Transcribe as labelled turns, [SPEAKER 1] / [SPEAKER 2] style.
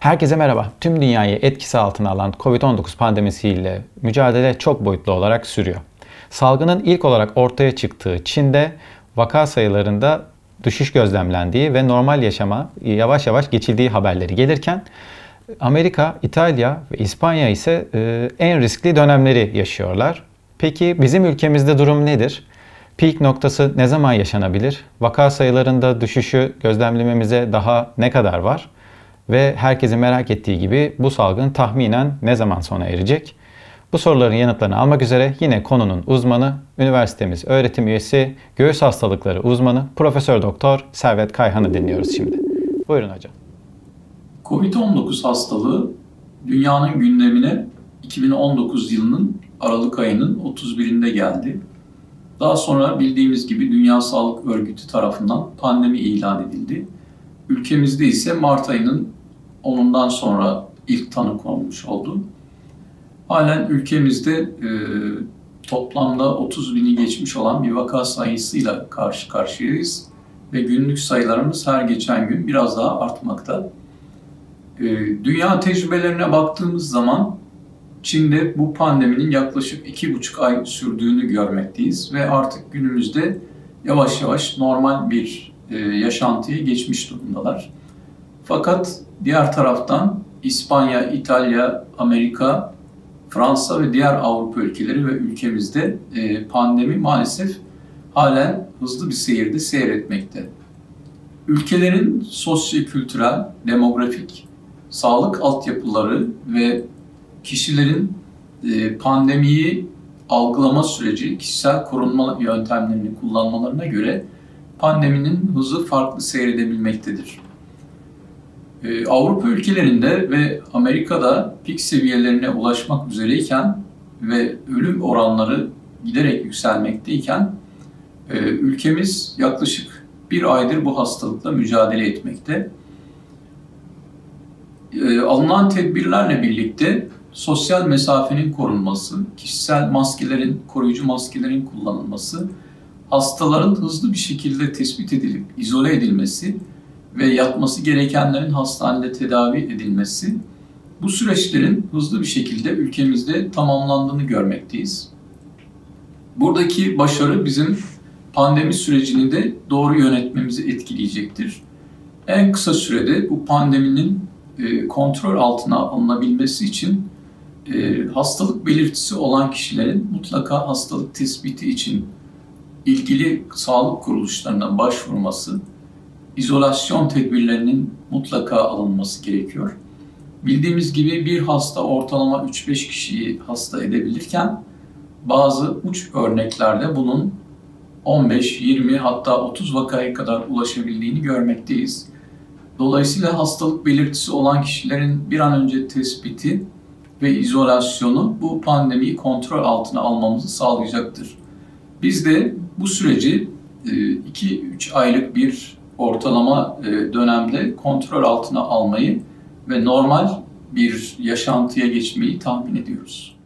[SPEAKER 1] Herkese merhaba. Tüm dünyayı etkisi altına alan Covid-19 pandemisiyle mücadele çok boyutlu olarak sürüyor. Salgının ilk olarak ortaya çıktığı Çin'de vaka sayılarında düşüş gözlemlendiği ve normal yaşama yavaş yavaş geçildiği haberleri gelirken Amerika, İtalya ve İspanya ise e, en riskli dönemleri yaşıyorlar. Peki bizim ülkemizde durum nedir? Peak noktası ne zaman yaşanabilir? Vaka sayılarında düşüşü gözlemlememize daha ne kadar var? Ve herkesin merak ettiği gibi bu salgın tahminen ne zaman sona erecek? Bu soruların yanıtlarını almak üzere yine konunun uzmanı, üniversitemiz öğretim üyesi, göğüs hastalıkları uzmanı Profesör Doktor Servet Kayhan'ı dinliyoruz şimdi. Buyurun hocam.
[SPEAKER 2] Covid-19 hastalığı dünyanın gündemine 2019 yılının Aralık ayının 31'inde geldi. Daha sonra bildiğimiz gibi Dünya Sağlık Örgütü tarafından pandemi ilan edildi. Ülkemizde ise Mart ayının 10'undan sonra ilk tanı konmuş oldu. Halen ülkemizde e, toplamda 30 bini geçmiş olan bir vaka sayısıyla karşı karşıyayız. Ve günlük sayılarımız her geçen gün biraz daha artmakta. E, dünya tecrübelerine baktığımız zaman Çin'de bu pandeminin yaklaşık iki buçuk ay sürdüğünü görmekteyiz ve artık günümüzde yavaş yavaş normal bir e, yaşantıya geçmiş durumdalar. Fakat diğer taraftan İspanya, İtalya, Amerika, Fransa ve diğer Avrupa ülkeleri ve ülkemizde e, pandemi maalesef halen hızlı bir seyirde seyretmekte. Ülkelerin sosyo-kültürel, demografik, sağlık altyapıları ve kişilerin e, pandemiyi algılama süreci, kişisel korunma yöntemlerini kullanmalarına göre pandeminin hızı farklı seyredebilmektedir. Ee, Avrupa ülkelerinde ve Amerika'da pik seviyelerine ulaşmak üzereyken ve ölüm oranları giderek yükselmekteyken e, ülkemiz yaklaşık bir aydır bu hastalıkla mücadele etmekte. E, alınan tedbirlerle birlikte sosyal mesafenin korunması, kişisel maskelerin, koruyucu maskelerin kullanılması, hastaların hızlı bir şekilde tespit edilip izole edilmesi ve yatması gerekenlerin hastanede tedavi edilmesi bu süreçlerin hızlı bir şekilde ülkemizde tamamlandığını görmekteyiz. Buradaki başarı bizim pandemi sürecini de doğru yönetmemizi etkileyecektir. En kısa sürede bu pandeminin e, kontrol altına alınabilmesi için e, hastalık belirtisi olan kişilerin mutlaka hastalık tespiti için ilgili sağlık kuruluşlarına başvurması izolasyon tedbirlerinin mutlaka alınması gerekiyor. Bildiğimiz gibi bir hasta ortalama 3-5 kişiyi hasta edebilirken bazı uç örneklerde bunun 15, 20 hatta 30 vakaya kadar ulaşabildiğini görmekteyiz. Dolayısıyla hastalık belirtisi olan kişilerin bir an önce tespiti ve izolasyonu bu pandemiyi kontrol altına almamızı sağlayacaktır. Biz de bu süreci 2-3 e, aylık bir ortalama e, dönemde kontrol altına almayı ve normal bir yaşantıya geçmeyi tahmin ediyoruz.